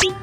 Beep.